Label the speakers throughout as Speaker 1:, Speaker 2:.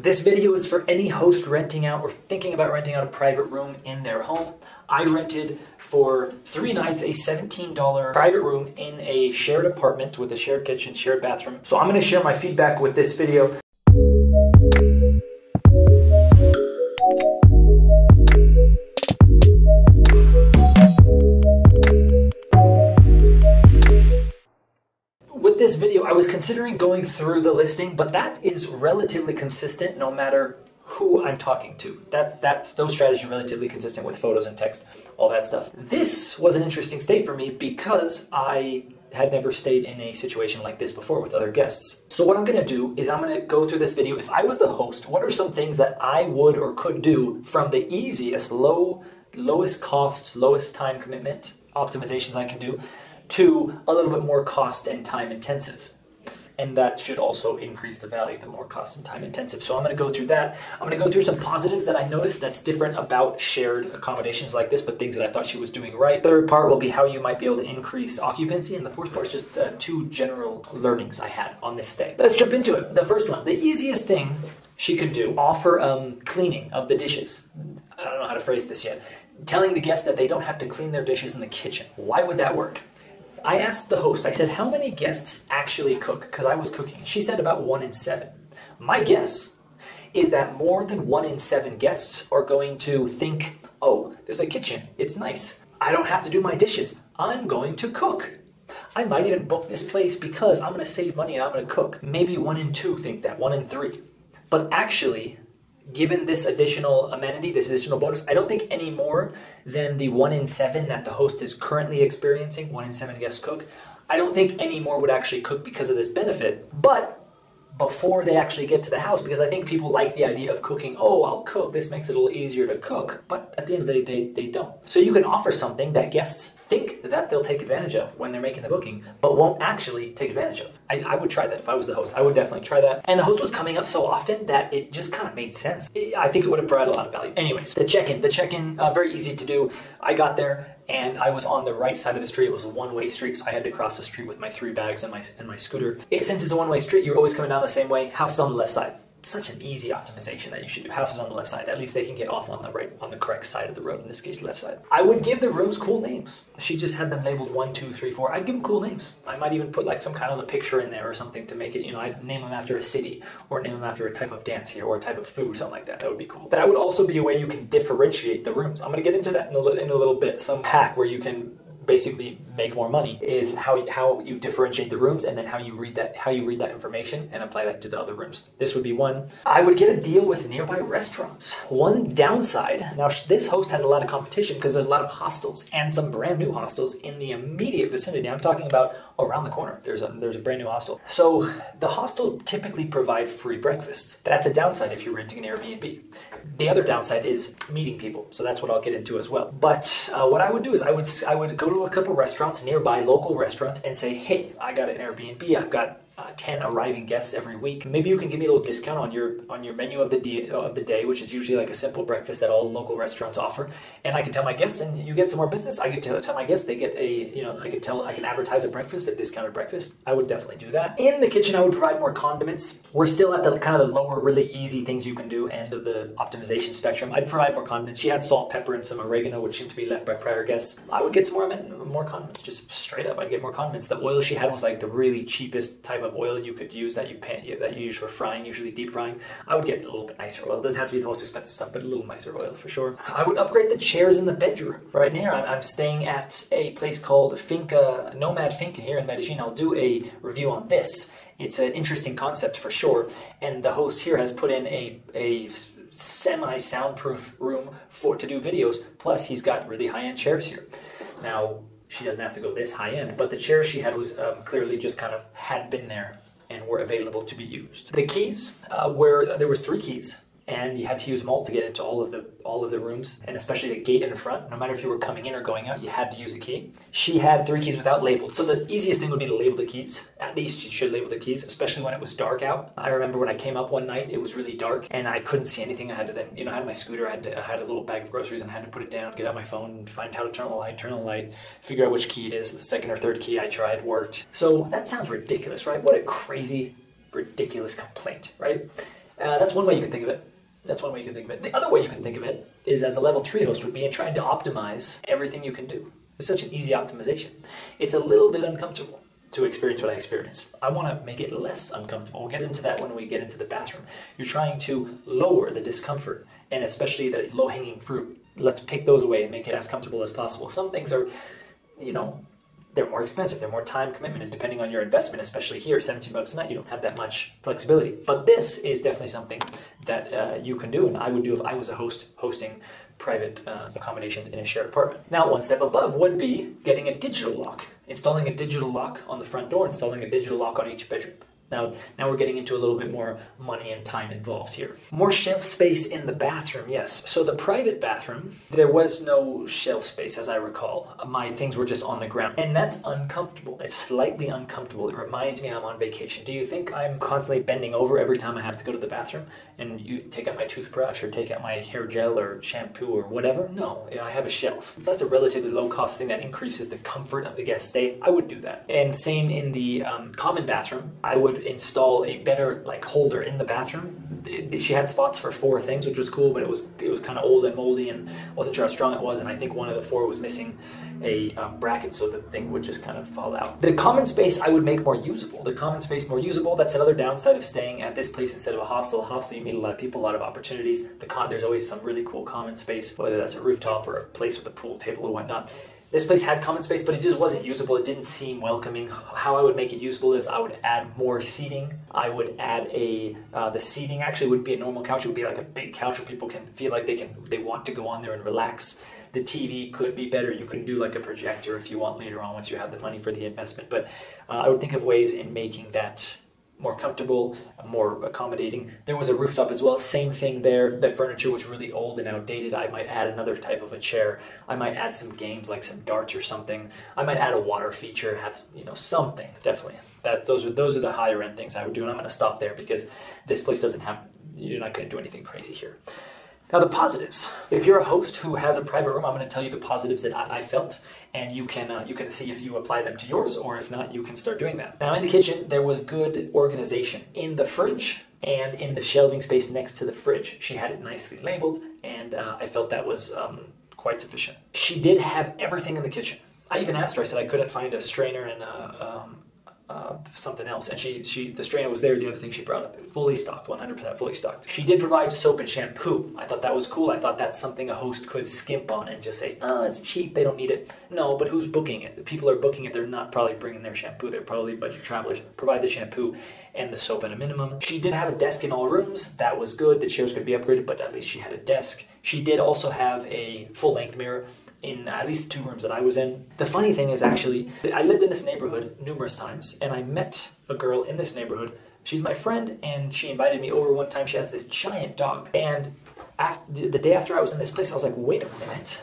Speaker 1: This video is for any host renting out or thinking about renting out a private room in their home. I rented for three nights a $17 private room in a shared apartment with a shared kitchen, shared bathroom. So I'm gonna share my feedback with this video. With this video, I was considering going through the listing, but that is relatively consistent no matter who I'm talking to. That that's those strategies are relatively consistent with photos and text, all that stuff. This was an interesting state for me because I had never stayed in a situation like this before with other guests. So what I'm gonna do is I'm gonna go through this video. If I was the host, what are some things that I would or could do from the easiest, low, lowest cost, lowest time commitment optimizations I can do to a little bit more cost and time intensive. And that should also increase the value, the more cost and time intensive. So I'm going to go through that. I'm going to go through some positives that I noticed that's different about shared accommodations like this, but things that I thought she was doing right. Third part will be how you might be able to increase occupancy. And the fourth part is just uh, two general learnings I had on this stay. Let's jump into it. The first one, the easiest thing she could do, offer um, cleaning of the dishes. I don't know how to phrase this yet. Telling the guests that they don't have to clean their dishes in the kitchen. Why would that work? I asked the host, I said, how many guests actually cook? Because I was cooking. She said about one in seven. My guess is that more than one in seven guests are going to think, oh, there's a kitchen. It's nice. I don't have to do my dishes. I'm going to cook. I might even book this place because I'm going to save money and I'm going to cook. Maybe one in two think that, one in three. But actually, given this additional amenity, this additional bonus, I don't think any more than the one in seven that the host is currently experiencing, one in seven guests cook. I don't think any more would actually cook because of this benefit. But before they actually get to the house, because I think people like the idea of cooking, oh, I'll cook, this makes it a little easier to cook. But at the end of the day, they, they don't. So you can offer something that guests think that they'll take advantage of when they're making the booking, but won't actually take advantage of. I, I, would try that if I was the host. I would definitely try that. And the host was coming up so often that it just kind of made sense. I think it would have brought a lot of value. Anyways, the check-in. The check-in, uh, very easy to do. I got there and I was on the right side of the street. It was a one-way street, so I had to cross the street with my three bags and my and my scooter. It, since it's a one-way street, you're always coming down the same way. House on the left side such an easy optimization that you should do. Houses on the left side. At least they can get off on the right, on the correct side of the road. In this case, left side. I would give the rooms cool names. She just had them labeled one, two, three, four. I'd give them cool names. I might even put like some kind of a picture in there or something to make it. You know, I'd name them after a city or name them after a type of dance here or a type of food, something like that. That would be cool. That would also be a way you can differentiate the rooms. I'm to get into that in a, in a little bit. Some hack where you can basically make more money is how how you differentiate the rooms and then how you read that how you read that information and apply that to the other rooms. This would be one. I would get a deal with nearby restaurants. One downside. Now this host has a lot of competition because there's a lot of hostels and some brand new hostels in the immediate vicinity. I'm talking about around the corner. There's a there's a brand new hostel. So the hostel typically provide free breakfast. That's a downside if you're renting an Airbnb. The other downside is meeting people. So that's what I'll get into as well. But uh, what I would do is I would I would go to a couple restaurants, nearby local restaurants, and say, hey, I got an Airbnb, I've got uh, 10 arriving guests every week. Maybe you can give me a little discount on your on your menu of the day, of the day, which is usually like a simple breakfast that all local restaurants offer. And I can tell my guests, and you get some more business. I can tell, tell my guests they get a you know I can tell I can advertise a breakfast, a discounted breakfast. I would definitely do that. In the kitchen, I would provide more condiments. We're still at the kind of the lower, really easy things you can do end of the optimization spectrum. I'd provide more condiments. She had salt, pepper, and some oregano, which seemed to be left by prior guests. I would get some more more condiments, just straight up. I'd get more condiments. The oil she had was like the really cheapest type of oil you could use that you pan that you use for frying, usually deep frying, I would get a little bit nicer oil. It doesn't have to be the most expensive stuff, but a little nicer oil for sure. I would upgrade the chairs in the bedroom. Right now, I'm, I'm staying at a place called Finca Nomad Finca here in Medellin. I'll do a review on this. It's an interesting concept for sure, and the host here has put in a a semi soundproof room for to do videos. Plus, he's got really high end chairs here. Now, she doesn't have to go this high end, but the chair she had was um, clearly just kind of had been there and were available to be used. The keys uh, were there was three keys and you had to use Malt to get into all of the all of the rooms, and especially the gate in the front. No matter if you were coming in or going out, you had to use a key. She had three keys without labeled, so the easiest thing would be to label the keys. At least you should label the keys, especially when it was dark out. I remember when I came up one night, it was really dark, and I couldn't see anything. I had to then, you know, I had my scooter, I had, to, I had a little bag of groceries, and I had to put it down, get out my phone, find how to turn on the light, turn on the light, figure out which key it is. The second or third key I tried worked. So that sounds ridiculous, right? What a crazy ridiculous complaint, right? Uh, that's one way you can think of it. That's one way you can think of it. The other way you can think of it is as a level three host would be in trying to optimize everything you can do. It's such an easy optimization. It's a little bit uncomfortable to experience what I experience. I want to make it less uncomfortable. We'll get into that when we get into the bathroom. You're trying to lower the discomfort and especially the low hanging fruit. Let's pick those away and make it as comfortable as possible. Some things are, you know, they're more expensive. They're more time commitment, and depending on your investment, especially here, 17 bucks a night, you don't have that much flexibility. But this is definitely something that uh, you can do, and I would do if I was a host hosting private uh, accommodations in a shared apartment. Now, one step above would be getting a digital lock, installing a digital lock on the front door, installing a digital lock on each bedroom. Now, now we're getting into a little bit more money and time involved here. More shelf space in the bathroom, yes. So the private bathroom, there was no shelf space as I recall. My things were just on the ground. And that's uncomfortable. It's slightly uncomfortable. It reminds me I'm on vacation. Do you think I'm constantly bending over every time I have to go to the bathroom and you take out my toothbrush or take out my hair gel or shampoo or whatever? No, I have a shelf. That's a relatively low cost thing that increases the comfort of the guest stay. I would do that. And same in the um, common bathroom. I would install a better like holder in the bathroom. She had spots for four things, which was cool, but it was it was kind of old and moldy, and wasn't sure how strong it was. And I think one of the four was missing a um, bracket, so the thing would just kind of fall out. The common space I would make more usable. The common space more usable. That's another downside of staying at this place instead of a hostel. Hostel, you meet a lot of people, a lot of opportunities. The con- there's always some really cool common space, whether that's a rooftop or a place with a pool table or whatnot. This place had common space, but it just wasn't usable. It didn't seem welcoming. How I would make it usable is I would add more seating. I would add a uh, the seating actually wouldn't be a normal couch. It would be like a big couch where people can feel like they can they want to go on there and relax. The TV could be better. You can do like a projector if you want later on once you have the money for the investment. But uh, I would think of ways in making that more comfortable, more accommodating. There was a rooftop as well, same thing there. The furniture was really old and outdated. I might add another type of a chair. I might add some games like some darts or something. I might add a water feature, have you know something definitely. That those are those are the higher end things I would do, and I'm going to stop there because this place doesn't have. You're not going to do anything crazy here. Now, the positives. If you're a host who has a private room, I'm going to tell you the positives that I, I felt, and you can uh, you can see if you apply them to yours, or if not, you can start doing that. Now, in the kitchen, there was good organization in the fridge and in the shelving space next to the fridge. She had it nicely labeled, and uh, I felt that was um, quite sufficient. She did have everything in the kitchen. I even asked her. I said I couldn't find a strainer and a, um, uh, something else, and she she the strainer was there. The other thing she brought up, fully stocked, 100% fully stocked. She did provide soap and shampoo. I thought that was cool. I thought that's something a host could skimp on and just say, "Oh, it's cheap. They don't need it." No, but who's booking it? The people are booking it. They're not probably bringing their shampoo. They're probably budget travelers. Provide the shampoo and the soap at a minimum. She did have a desk in all rooms. That was good. The chairs could be upgraded, but at least she had a desk. She did also have a full length mirror in at least two rooms that I was in. The funny thing is actually, I lived in this neighborhood numerous times, and I met a girl in this neighborhood. She's my friend, and she invited me over one time. She has this giant dog, and after, the day after I was in this place, I was like, wait a minute,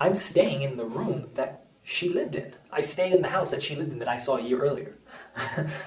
Speaker 1: I'm staying in the room that she lived in. I stayed in the house that she lived in that I saw a year earlier.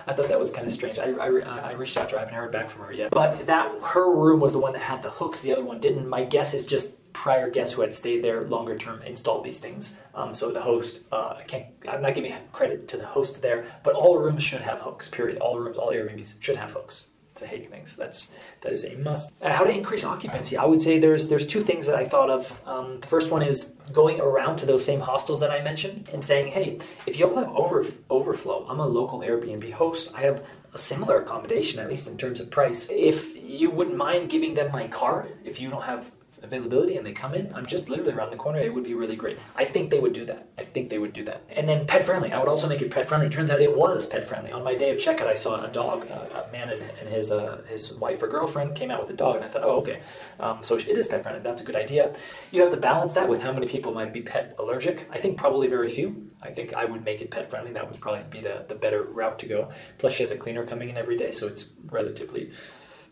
Speaker 1: I thought that was kind of strange. I, I, I, reached out to her. I haven't heard back from her yet. But that her room was the one that had the hooks. The other one didn't. My guess is just prior guests who had stayed there longer term installed these things. Um, so the host, uh, I can't, I'm not giving credit to the host there, but all rooms should have hooks. Period. All rooms, all Airbnbs should have hooks to Hague things. That's that is a must. Uh, how to increase occupancy? I would say there's there's two things that I thought of. Um, the first one is going around to those same hostels that I mentioned and saying, hey, if you all have over overflow, I'm a local Airbnb host. I have a similar accommodation, at least in terms of price. If you wouldn't mind giving them my car, if you don't have availability and they come in, I'm just literally around the corner. It would be really great. I think they would do that. I think they would do that. And then pet friendly. I would also make it pet friendly. Turns out it was pet friendly. On my day of checkout, I saw a dog. Uh, a man and, and his uh, his wife or girlfriend came out with a dog, and I thought, oh, okay. Um, so it is pet friendly. That's a good idea. You have to balance that with how many people might be pet allergic. I think probably very few. I think I would make it pet friendly. That would probably be the, the better route to go. Plus, she has a cleaner coming in every day, so it's relatively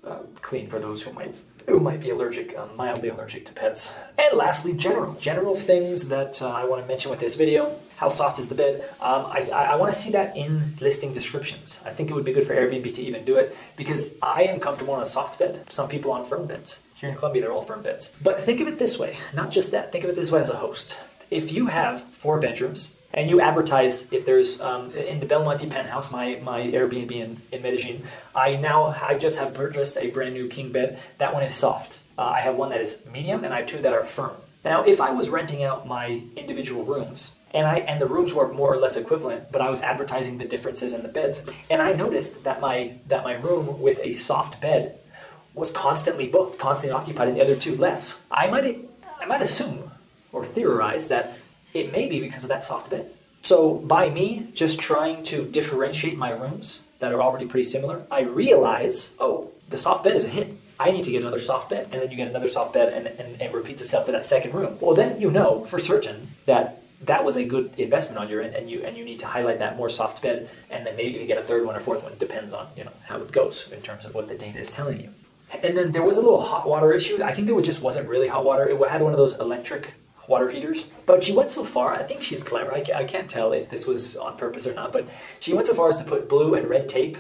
Speaker 1: uh, clean for those who might who might be allergic, um, mildly allergic to pets. And lastly, general. General things that uh, I want to mention with this video. How soft is the bed? Um, I, I, I want to see that in listing descriptions. I think it would be good for Airbnb to even do it because I am comfortable on a soft bed. Some people on firm beds. Here in Colombia, they're all firm beds. But think of it this way, not just that. Think of it this way as a host. If you have four bedrooms and you advertise if there's um, in the Belmonte penthouse, my my Airbnb in, in Medellin. I now I just have purchased a brand new king bed. That one is soft. Uh, I have one that is medium, and I have two that are firm. Now, if I was renting out my individual rooms, and I and the rooms were more or less equivalent, but I was advertising the differences in the beds, and I noticed that my that my room with a soft bed was constantly booked, constantly occupied, and the other two less. I might I might assume or theorize that it may be because of that soft bed. So by me just trying to differentiate my rooms that are already pretty similar, I realize, oh, the soft bed is a hit. I need to get another soft bed, and then you get another soft bed, and, and, and it repeats itself for that second room. Well, then you know for certain that that was a good investment on your end, and you and you need to highlight that more soft bed, and then maybe you get a third one or fourth one. Depends on you know how it goes in terms of what the data is telling you. And then there was a little hot water issue. I think there just wasn't really hot water. It had one of those electric water heaters. But she went so far, I think she's clever. I, I can't tell if this was on purpose or not, but she went so far as to put blue and red tape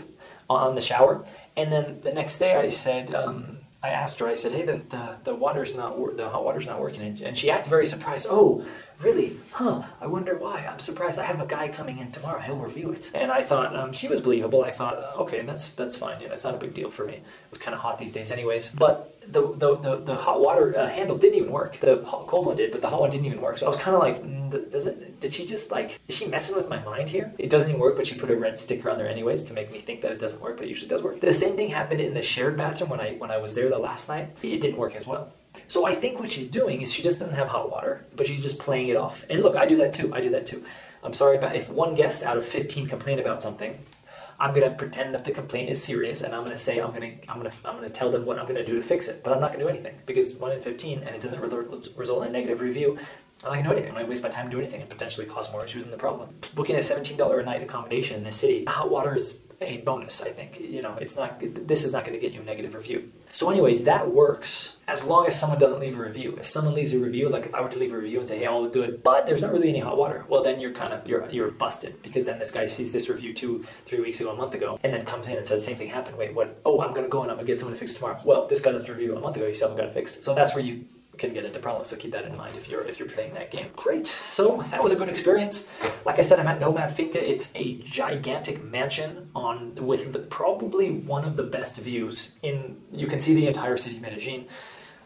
Speaker 1: on the shower. And then the next day I said, um, I asked her, I said, hey, the, the, the water's not, the hot water's not working. And she acted very surprised. Oh, really? Huh, I wonder why. I'm surprised. I have a guy coming in tomorrow. He'll review it. And I thought, um, she was believable. I thought, okay, that's, that's fine. You know, it's not a big deal for me. It was kind of hot these days anyways. But the, the, the, the hot water uh, handle didn't even work. The cold one did, but the hot one didn't even work. So I was kind of like, does it, did she just like, is she messing with my mind here? It doesn't even work, but she put a red sticker on there anyways to make me think that it doesn't work, but it usually does work. The same thing happened in the shared bathroom when I, when I was there the last night. It didn't work as well. So I think what she's doing is she just doesn't have hot water, but she's just playing it off. And look, I do that too. I do that too. I'm sorry about if one guest out of 15 complain about something, I'm gonna pretend that the complaint is serious, and I'm gonna say I'm gonna I'm gonna I'm gonna tell them what I'm gonna do to fix it. But I'm not gonna do anything because one in 15, and it doesn't result in a negative review. I'm not gonna do anything. I'm gonna waste my time doing anything and potentially cause more issues than the problem. Booking a $17 a night accommodation in this city, hot water is a bonus. I think you know it's not. This is not going to get you a negative review. So, anyways, that works as long as someone doesn't leave a review. If someone leaves a review, like if I were to leave a review and say, "Hey, all good," but there's not really any hot water, well, then you're kind of you're you're busted because then this guy sees this review two, three weeks ago, a month ago, and then comes in and says, "Same thing happened." Wait, what? Oh, I'm going to go and I'm to get someone to fix tomorrow. Well, this guy left a review a month ago. You still haven't got it fixed. So that's where you can get into problems. So keep that in mind if you're if you're playing that game. Great. So that was a good experience. Like I said, I'm at Nomad Finca. It's a gigantic mansion on with the, probably one of the best views in. You can see the entire city of Medellin.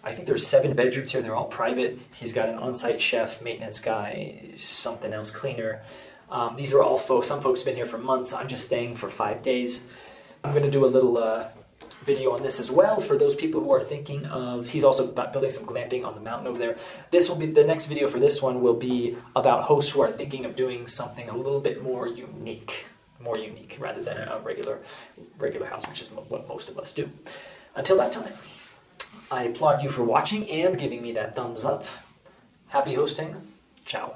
Speaker 1: I think there's seven bedrooms here. They're all private. He's got an on-site chef, maintenance guy, something else cleaner. Um, these are all folks. Some folks have been here for months. I'm just staying for five days. I'm going to do a little uh, video on this as well. For those people who are thinking of he's also building some glamping on the mountain over there. This will be the next video for this one will be about hosts who are thinking of doing something a little bit more unique more unique rather than a regular regular house which is what most of us do. Until that time i applaud you for watching and giving me that thumbs up. Happy hosting. Ciao